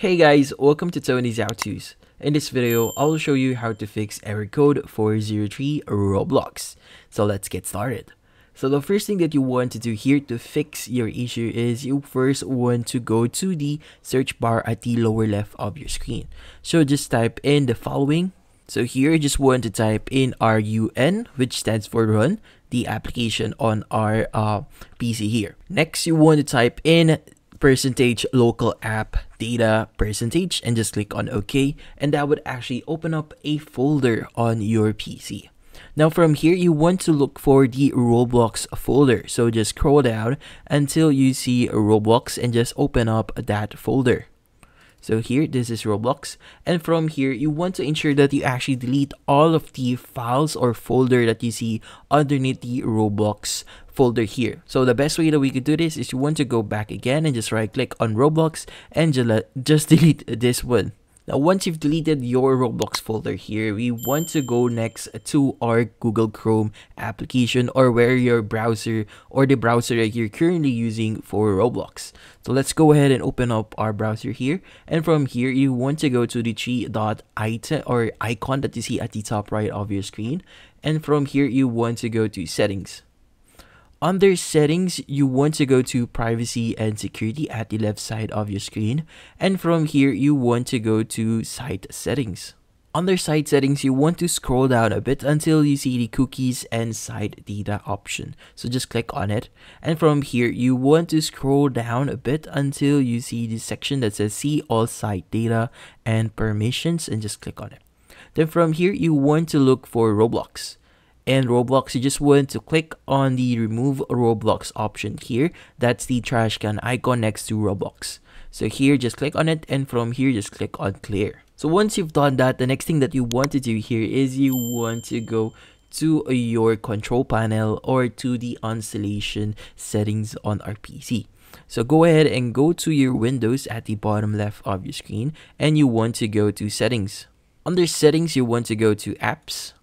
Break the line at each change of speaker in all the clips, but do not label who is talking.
Hey guys, welcome to Tony's HowTos. In this video, I'll show you how to fix error code 403 Roblox. So let's get started. So the first thing that you want to do here to fix your issue is you first want to go to the search bar at the lower left of your screen. So just type in the following. So here you just want to type in RUN, which stands for run, the application on our uh, PC here. Next, you want to type in percentage local app data percentage and just click on OK and that would actually open up a folder on your PC. Now from here you want to look for the Roblox folder so just scroll down until you see Roblox and just open up that folder. So here, this is Roblox. And from here, you want to ensure that you actually delete all of the files or folder that you see underneath the Roblox folder here. So the best way that we could do this is you want to go back again and just right click on Roblox and just delete this one. Now, once you've deleted your Roblox folder here, we want to go next to our Google Chrome application or where your browser or the browser that you're currently using for Roblox. So let's go ahead and open up our browser here. And from here, you want to go to the three dot item or icon that you see at the top right of your screen. And from here, you want to go to settings. Under settings, you want to go to privacy and security at the left side of your screen. And from here, you want to go to site settings. Under site settings, you want to scroll down a bit until you see the cookies and site data option. So just click on it. And from here, you want to scroll down a bit until you see the section that says see all site data and permissions and just click on it. Then from here, you want to look for Roblox and Roblox, you just want to click on the remove Roblox option here. That's the trash can icon next to Roblox. So here, just click on it and from here, just click on clear. So once you've done that, the next thing that you want to do here is you want to go to your control panel or to the installation settings on our PC. So go ahead and go to your Windows at the bottom left of your screen and you want to go to settings. Under settings, you want to go to apps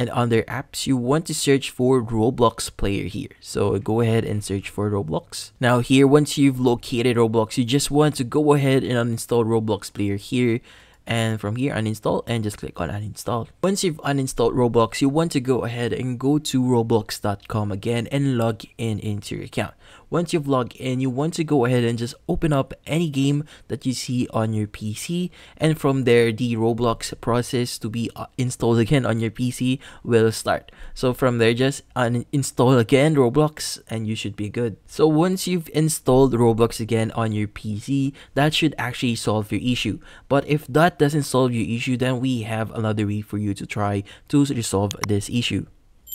and under apps you want to search for roblox player here. So go ahead and search for roblox. Now here once you've located roblox you just want to go ahead and uninstall roblox player here and from here uninstall and just click on uninstall once you've uninstalled roblox you want to go ahead and go to roblox.com again and log in into your account once you've logged in, you want to go ahead and just open up any game that you see on your PC. And from there, the Roblox process to be uh, installed again on your PC will start. So from there, just uninstall again Roblox and you should be good. So once you've installed Roblox again on your PC, that should actually solve your issue. But if that doesn't solve your issue, then we have another way for you to try to resolve this issue.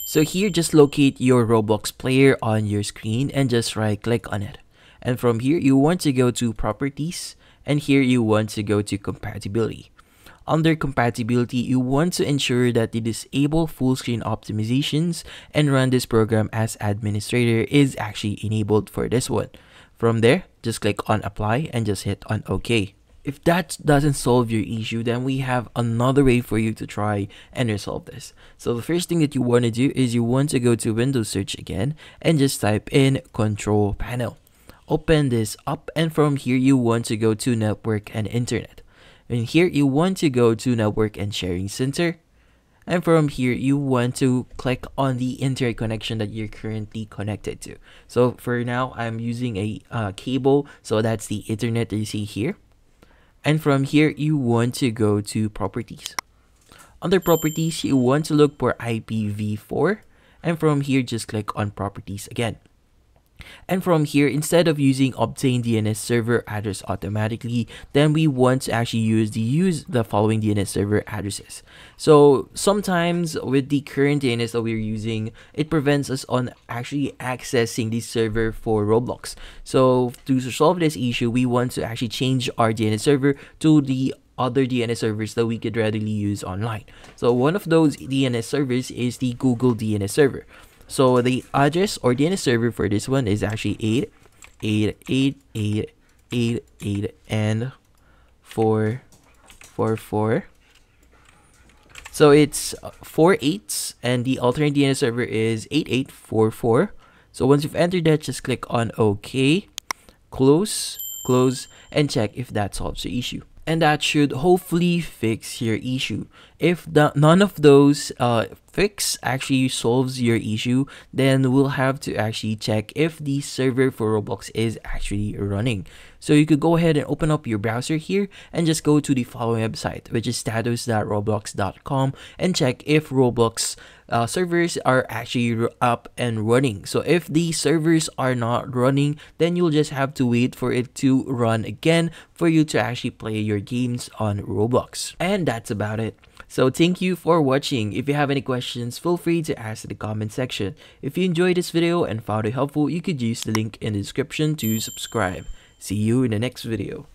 So here, just locate your Roblox player on your screen and just right click on it. And from here, you want to go to properties and here you want to go to compatibility. Under compatibility, you want to ensure that the disable full screen optimizations and run this program as administrator is actually enabled for this one. From there, just click on apply and just hit on OK. If that doesn't solve your issue, then we have another way for you to try and resolve this. So the first thing that you want to do is you want to go to Windows search again and just type in control panel. Open this up and from here you want to go to network and internet. And here you want to go to network and sharing center. And from here, you want to click on the internet connection that you're currently connected to. So for now, I'm using a uh, cable. So that's the internet that you see here. And from here, you want to go to properties. Under properties, you want to look for IPv4. And from here, just click on properties again. And from here, instead of using obtain DNS server address automatically, then we want to actually use the use the following DNS server addresses. So sometimes with the current DNS that we're using, it prevents us on actually accessing the server for Roblox. So to solve this issue, we want to actually change our DNS server to the other DNS servers that we could readily use online. So one of those DNS servers is the Google DNS server. So the address or DNS server for this one is actually 8, 8, 8, 8, 8, 8, and 4, 4, 4. So it's 4 8s and the alternate DNS server is 8844. So once you've entered that, just click on OK, close, close and check if that solves the issue and that should hopefully fix your issue. If the, none of those uh, fix actually solves your issue, then we'll have to actually check if the server for Roblox is actually running. So you could go ahead and open up your browser here and just go to the following website, which is status.roblox.com and check if Roblox uh, servers are actually up and running. So if the servers are not running, then you'll just have to wait for it to run again for you to actually play your games on Roblox. And that's about it. So thank you for watching. If you have any questions, feel free to ask in the comment section. If you enjoyed this video and found it helpful, you could use the link in the description to subscribe. See you in the next video.